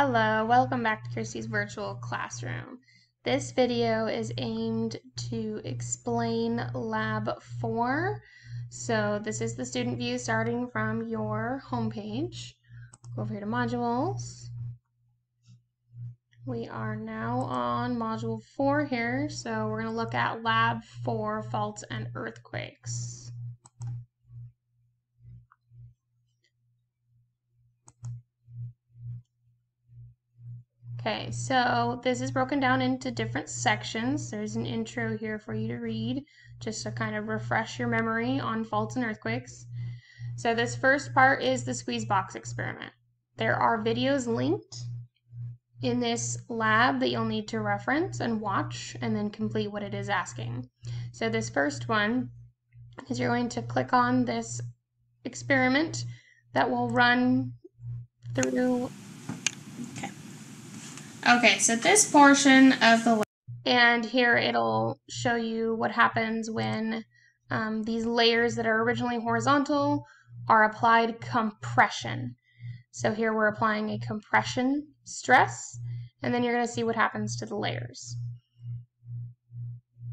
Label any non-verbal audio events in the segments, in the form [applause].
Hello, welcome back to Kiersti's Virtual Classroom. This video is aimed to explain Lab 4. So this is the student view starting from your homepage. Go over here to Modules. We are now on Module 4 here, so we're going to look at Lab 4, Faults and Earthquakes. Okay, so this is broken down into different sections. There's an intro here for you to read, just to kind of refresh your memory on faults and earthquakes. So this first part is the squeeze box experiment. There are videos linked in this lab that you'll need to reference and watch and then complete what it is asking. So this first one is you're going to click on this experiment that will run through Okay, so this portion of the and here it'll show you what happens when um, these layers that are originally horizontal are applied compression. So here we're applying a compression stress, and then you're going to see what happens to the layers.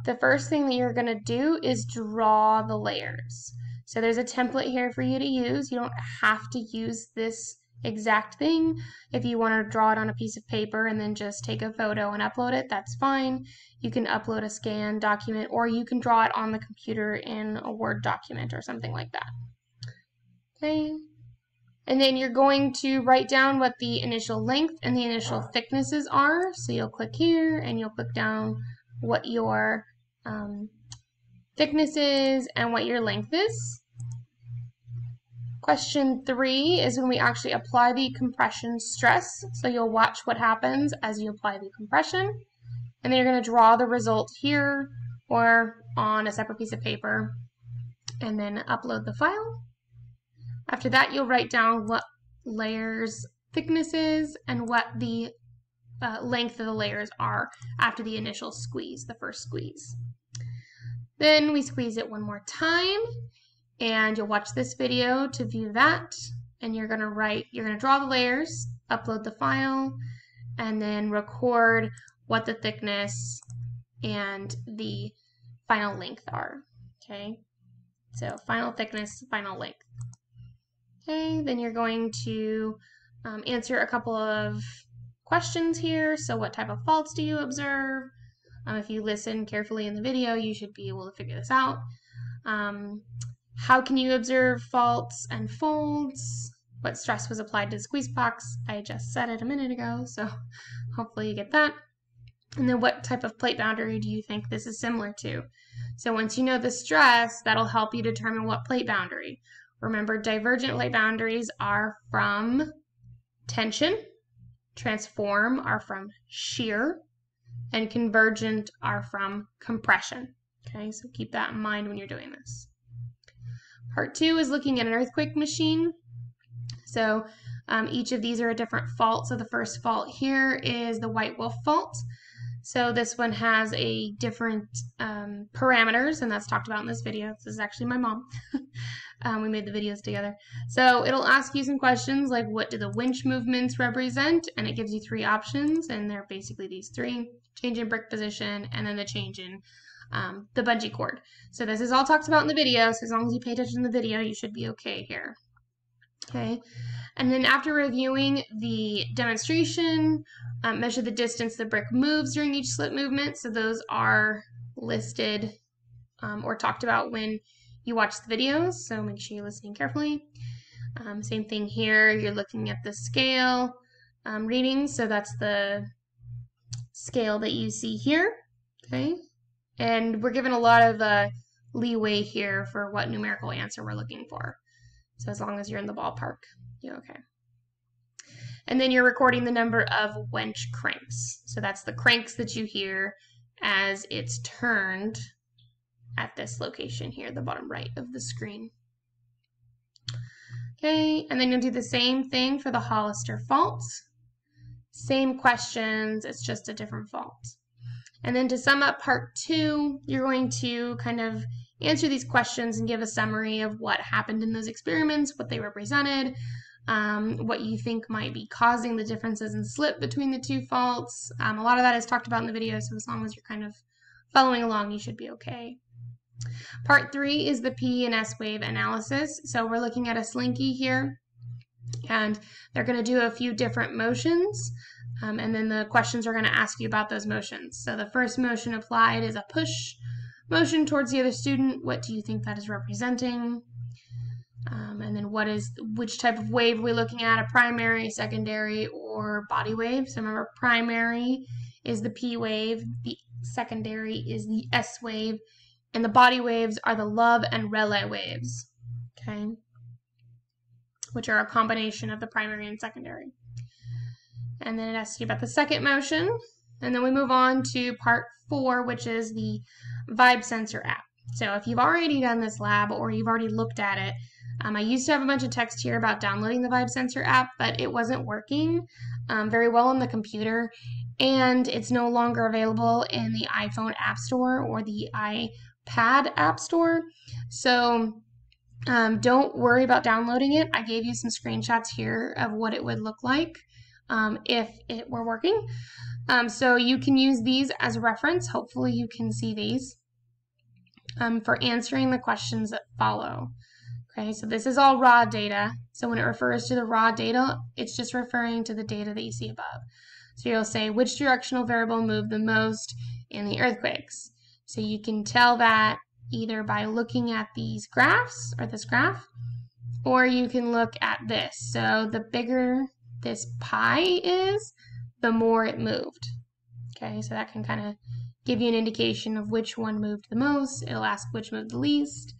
The first thing that you're going to do is draw the layers. So there's a template here for you to use. You don't have to use this exact thing. If you want to draw it on a piece of paper and then just take a photo and upload it, that's fine. You can upload a scan document or you can draw it on the computer in a Word document or something like that. Okay. And then you're going to write down what the initial length and the initial thicknesses are. So you'll click here and you'll click down what your um, thickness is and what your length is. Question three is when we actually apply the compression stress. So you'll watch what happens as you apply the compression. And then you're going to draw the result here or on a separate piece of paper and then upload the file. After that, you'll write down what layers thickness is and what the uh, length of the layers are after the initial squeeze, the first squeeze. Then we squeeze it one more time and you'll watch this video to view that. And you're going to write you're going to draw the layers upload the file and then record what the thickness and the final length are. Okay? So final thickness final length. Okay? Then you're going to um, answer a couple of questions here. So what type of faults do you observe? Um, if you listen carefully in the video you should be able to figure this out. Um, how can you observe faults and folds? What stress was applied to the squeeze box? I just said it a minute ago, so [laughs] hopefully you get that. And then what type of plate boundary do you think this is similar to? So once you know the stress, that'll help you determine what plate boundary. Remember, divergent plate boundaries are from tension, transform are from shear, and convergent are from compression. Okay, so keep that in mind when you're doing this. Part two is looking at an earthquake machine. So um, each of these are a different fault. So the first fault here is the White Wolf fault. So this one has a different um, parameters, and that's talked about in this video. This is actually my mom. [laughs] um, we made the videos together. So it'll ask you some questions like what do the winch movements represent? And it gives you three options, and they're basically these three. Change in brick position, and then the change in um, the bungee cord. So this is all talked about in the video, so as long as you pay attention to the video, you should be okay here. Okay, and then after reviewing the demonstration, um, measure the distance the brick moves during each slip movement. So those are listed um, or talked about when you watch the videos, so make sure you're listening carefully. Um, same thing here, you're looking at the scale um, readings, so that's the scale that you see here, okay? And we're given a lot of uh, leeway here for what numerical answer we're looking for. So as long as you're in the ballpark, you're okay. And then you're recording the number of winch cranks. So that's the cranks that you hear as it's turned at this location here, the bottom right of the screen. Okay, and then you'll do the same thing for the Hollister fault. Same questions, it's just a different fault. And then to sum up part two, you're going to kind of answer these questions and give a summary of what happened in those experiments, what they represented, um, what you think might be causing the differences in slip between the two faults. Um, a lot of that is talked about in the video, so as long as you're kind of following along, you should be okay. Part three is the P and S wave analysis. So we're looking at a slinky here, and they're going to do a few different motions, um, and then the questions are going to ask you about those motions. So the first motion applied is a push motion towards the other student. What do you think that is representing? Um, and then what is, which type of wave are we looking at? A primary, secondary, or body wave? So remember, primary is the P wave, the secondary is the S wave, and the body waves are the love and Rayleigh waves, okay? Which are a combination of the primary and secondary. And then it asks you about the second motion. And then we move on to part four, which is the VibSensor app. So if you've already done this lab or you've already looked at it, um, I used to have a bunch of text here about downloading the VibSensor app, but it wasn't working um, very well on the computer, and it's no longer available in the iPhone App Store or the iPad App Store. So um, don't worry about downloading it. I gave you some screenshots here of what it would look like um, if it were working. Um, so you can use these as a reference. Hopefully you can see these um, for answering the questions that follow. Okay, so this is all raw data. So when it refers to the raw data, it's just referring to the data that you see above. So you'll say which directional variable moved the most in the earthquakes. So you can tell that either by looking at these graphs or this graph, or you can look at this. So the bigger this pie is, the more it moved. Okay, so that can kind of give you an indication of which one moved the most. It'll ask which moved the least.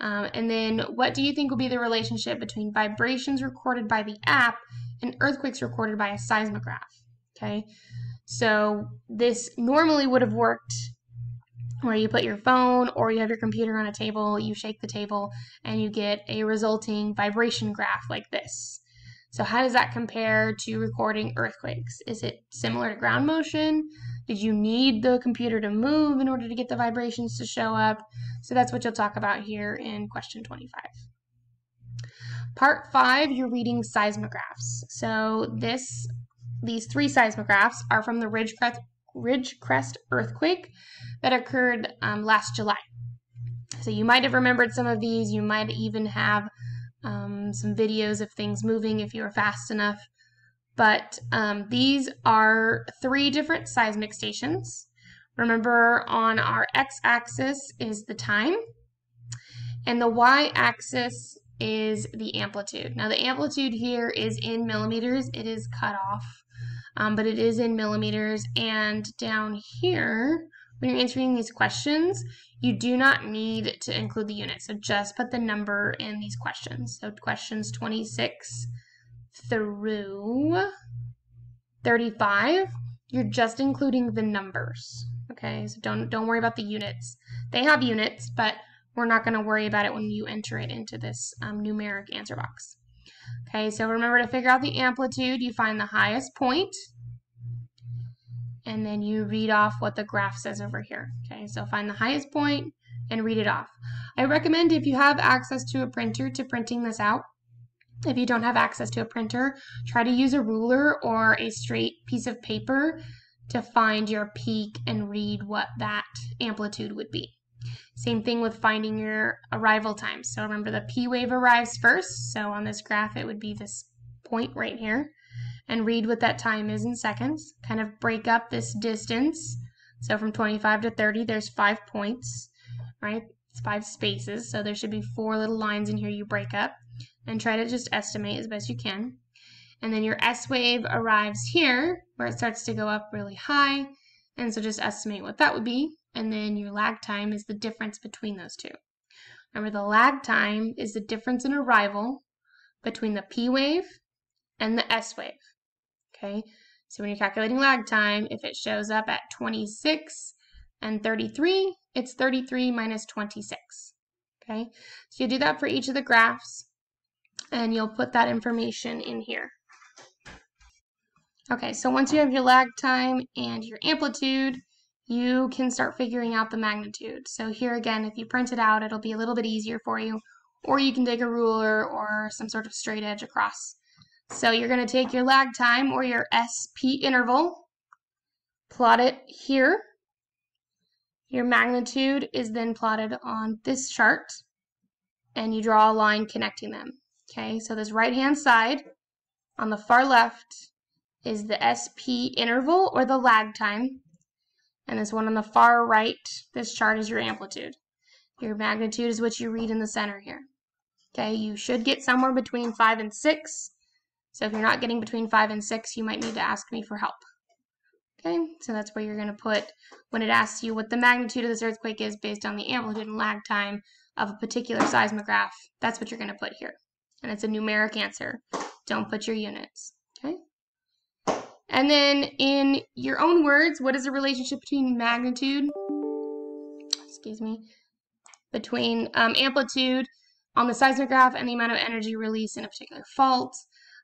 Um, and then what do you think will be the relationship between vibrations recorded by the app and earthquakes recorded by a seismograph? Okay, so this normally would have worked where you put your phone or you have your computer on a table, you shake the table, and you get a resulting vibration graph like this. So how does that compare to recording earthquakes? Is it similar to ground motion? Did you need the computer to move in order to get the vibrations to show up? So that's what you'll talk about here in question 25. Part 5, you're reading seismographs. So this, these three seismographs are from the Ridgecrest, Ridgecrest earthquake that occurred um, last July. So you might have remembered some of these. You might even have um, some videos of things moving if you were fast enough. But um, these are three different seismic stations. Remember, on our x-axis is the time, and the y-axis is the amplitude. Now, the amplitude here is in millimeters. It is cut off, um, but it is in millimeters. And down here, when you're answering these questions, you do not need to include the unit. So just put the number in these questions. So questions 26 through 35, you're just including the numbers. Okay, so don't don't worry about the units. They have units, but we're not going to worry about it when you enter it into this um, numeric answer box. Okay, so remember to figure out the amplitude, you find the highest point, and then you read off what the graph says over here. Okay, so find the highest point and read it off. I recommend if you have access to a printer to printing this out. If you don't have access to a printer, try to use a ruler or a straight piece of paper to find your peak and read what that amplitude would be. Same thing with finding your arrival time. So remember the P wave arrives first. So on this graph, it would be this point right here and read what that time is in seconds. Kind of break up this distance. So from 25 to 30, there's five points, right? It's five spaces. So there should be four little lines in here you break up and try to just estimate as best you can. And then your S wave arrives here where it starts to go up really high. And so just estimate what that would be. And then your lag time is the difference between those two. Remember the lag time is the difference in arrival between the P wave and the S wave. Okay, so when you're calculating lag time, if it shows up at 26 and 33, it's 33 minus 26. Okay, so you do that for each of the graphs and you'll put that information in here. Okay, so once you have your lag time and your amplitude, you can start figuring out the magnitude. So here again, if you print it out, it'll be a little bit easier for you, or you can take a ruler or some sort of straight edge across So you're going to take your lag time or your SP interval, plot it here. Your magnitude is then plotted on this chart, and you draw a line connecting them. Okay, so this right-hand side on the far left is the SP interval or the lag time, and this one on the far right, this chart is your amplitude. Your magnitude is what you read in the center here. Okay, you should get somewhere between 5 and 6. So if you're not getting between 5 and 6, you might need to ask me for help. Okay, so that's where you're going to put when it asks you what the magnitude of this earthquake is based on the amplitude and lag time of a particular seismograph. That's what you're going to put here. And it's a numeric answer. Don't put your units. Okay? And then in your own words, what is the relationship between magnitude, excuse me, between um, amplitude on the seismograph and the amount of energy released in a particular fault.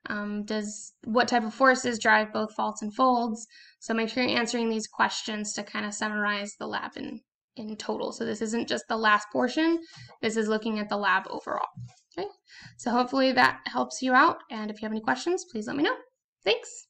Um, does what type of forces drive both faults and folds? So make sure you're answering these questions to kind of summarize the lab in, in total. So this isn't just the last portion, this is looking at the lab overall. Okay, so hopefully that helps you out. And if you have any questions, please let me know. Thanks.